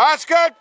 That's good,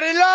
Good,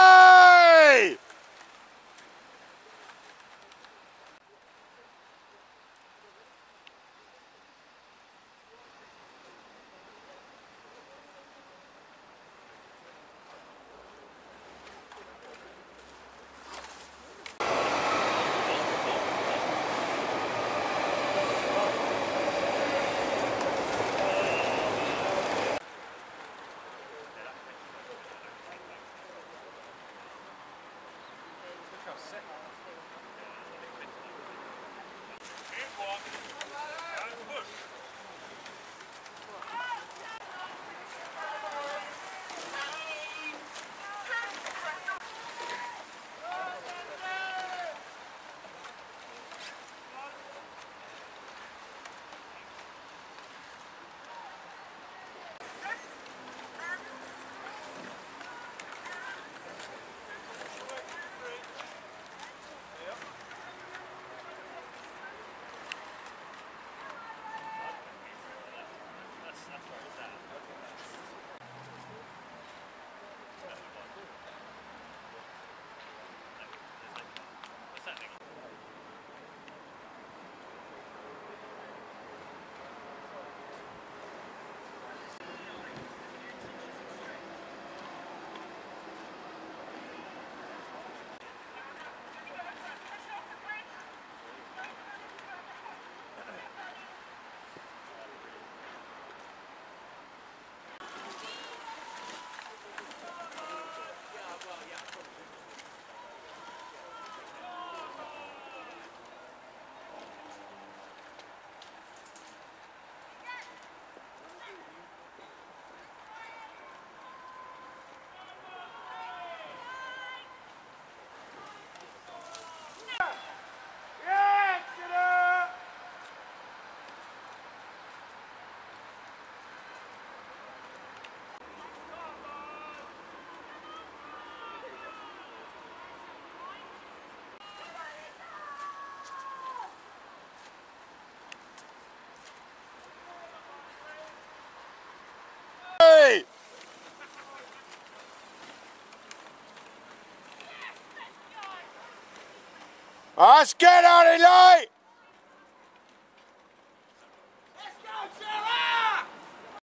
Let's get out of light!